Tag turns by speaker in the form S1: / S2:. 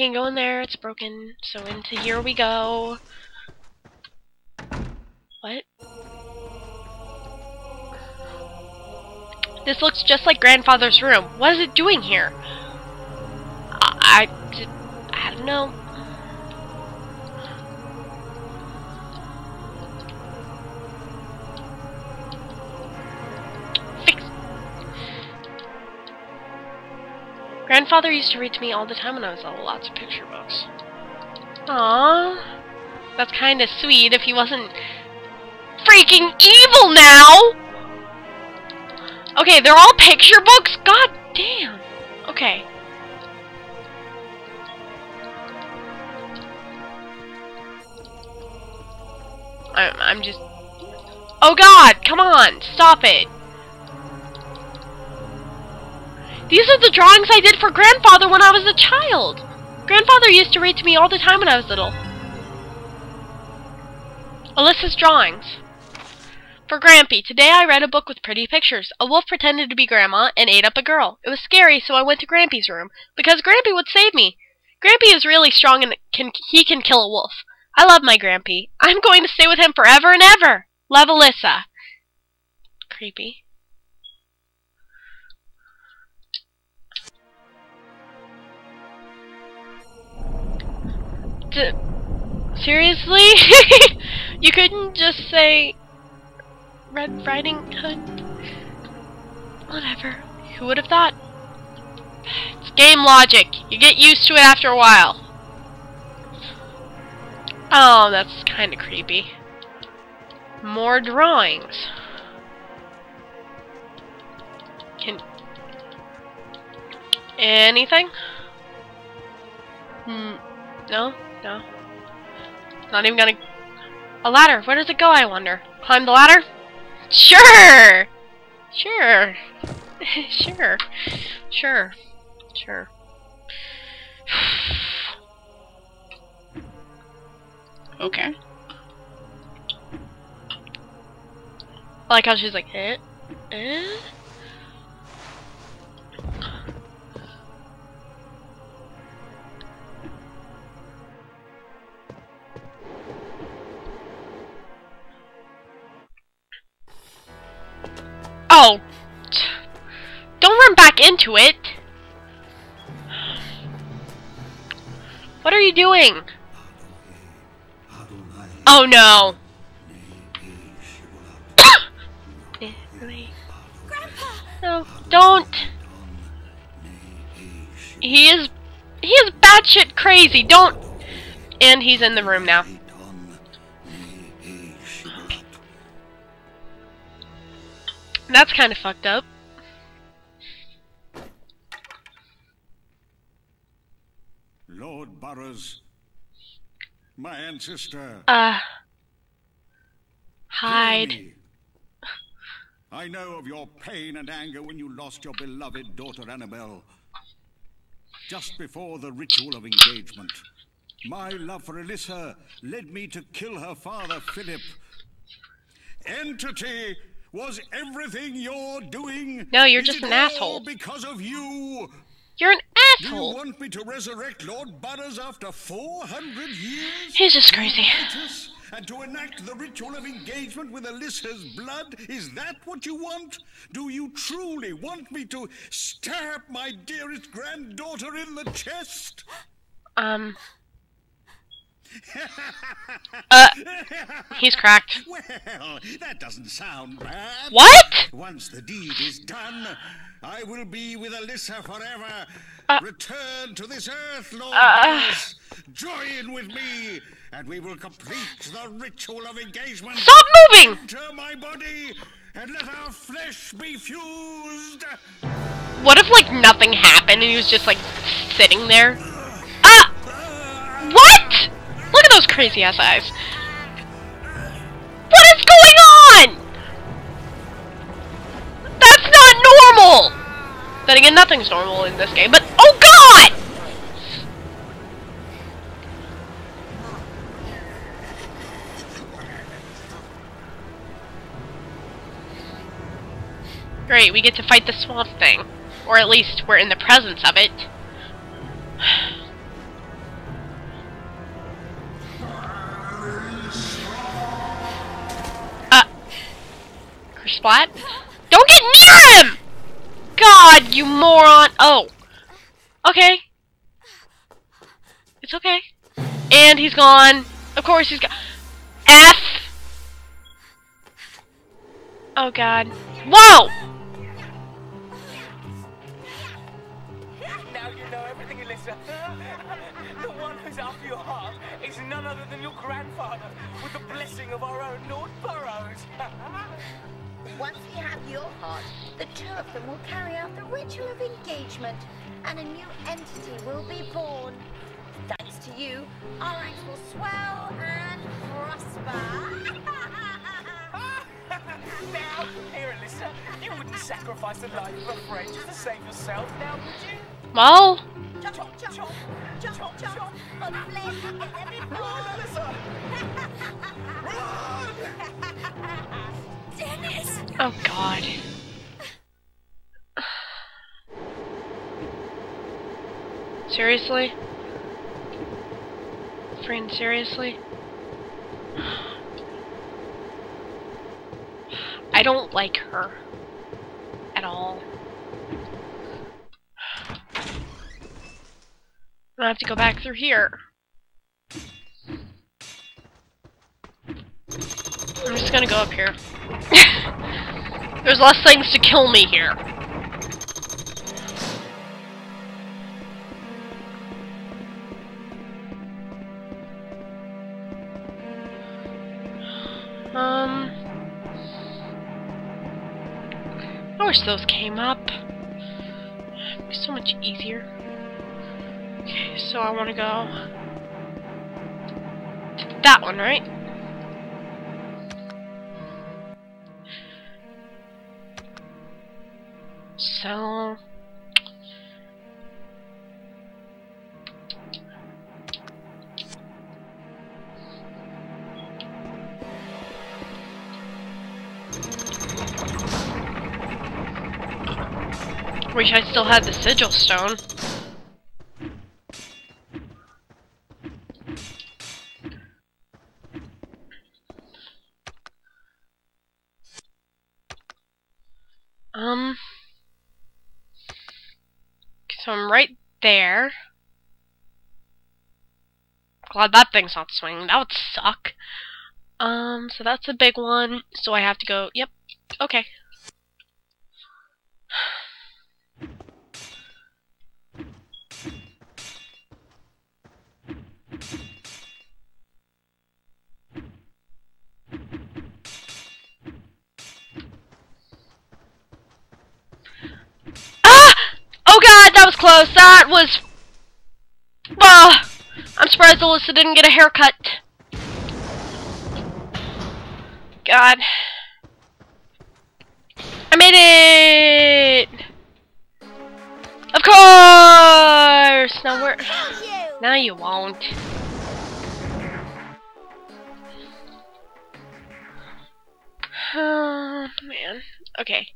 S1: I can go in there, it's broken. So into here we go. What? This looks just like grandfather's room. What is it doing here? I, I, I don't know. Grandfather used to read to me all the time when I was little. Lots of picture books. Aww. That's kind of sweet if he wasn't freaking evil now! Okay, they're all picture books? God damn. Okay. I'm, I'm just... Oh god, come on, stop it. These are the drawings I did for grandfather when I was a child. Grandfather used to read to me all the time when I was little. Alyssa's drawings. For Grampy, today I read a book with pretty pictures. A wolf pretended to be Grandma and ate up a girl. It was scary, so I went to Grampy's room, because Grampy would save me. Grampy is really strong and can he can kill a wolf. I love my Grampy. I'm going to stay with him forever and ever. Love Alyssa. Creepy. D seriously? you couldn't just say Red Riding Hood? Whatever. Who would have thought? It's game logic. You get used to it after a while. Oh, that's kind of creepy. More drawings. Can... Anything? Hmm. No? No. Not even gonna... A ladder. Where does it go, I wonder? Climb the ladder? Sure! Sure. sure. Sure. Sure. okay. I like how she's like, eh? Eh? Oh! Don't run back into it! What are you doing? Oh no! no, don't! He is... He is batshit crazy, don't... And he's in the room now. That's kind of fucked up.
S2: Lord Burroughs, my ancestor.
S1: Uh. Hide.
S2: I know of your pain and anger when you lost your beloved daughter Annabel. Just before the ritual of engagement, my love for Alyssa led me to kill her father, Philip. Entity was everything you're doing.
S1: No, you're just an asshole.
S2: Because of you.
S1: You're an
S2: Do you want me to resurrect Lord Burroughs after 400 years?
S1: He's just crazy.
S2: And to enact the ritual of engagement with Alyssa's blood? Is that what you want? Do you truly want me to stab my dearest granddaughter in the chest?
S1: Um. Uh, he's cracked.
S2: Well, that doesn't sound bad.
S1: What?
S2: Once the deed is done, I will be with Alyssa forever.
S1: Uh,
S2: Return to this earth, Lord
S1: uh,
S2: Join with me, and we will complete the ritual of engagement.
S1: Stop moving!
S2: Enter my body, and let our flesh be fused.
S1: What if, like, nothing happened and he was just, like, sitting there? At those crazy ass eyes. What is going on? That's not normal! Then again, nothing's normal in this game, but oh god! Great, we get to fight the swamp thing. Or at least we're in the presence of it. Splat. Don't get near him! God, you moron! Oh. Okay. It's okay. And he's gone. Of course he's gone. F! Oh god. Whoa!
S3: Now you know everything, Alyssa. the one who's after your heart is none other than your grandfather, with the blessing of our own Lord Burroughs.
S4: Once we have your heart, the two of them will carry out the ritual of engagement, and a new entity will be born. Thanks to you, our ranks will swell and prosper.
S3: now, here, Alyssa, you wouldn't sacrifice the life of a friend just to save yourself, now would you?
S1: Well, oh god. Seriously? Friend, seriously? I don't like her. At all. I have to go back through here. I'm just gonna go up here. There's less things to kill me here. Um, I wish those came up. It'd be so much easier. Okay, so I want to go that one, right? So Wish I still had the sigil stone. Um I'm right there. Glad that thing's not swinging. That would suck. Um, so that's a big one. So I have to go. Yep. Okay. Ah! Oh god, that was close. That was. Ah! I'm surprised Alyssa didn't get a haircut. God. I made it! Of course! Now.
S4: You!
S1: Now you won't. Oh, man. Okay.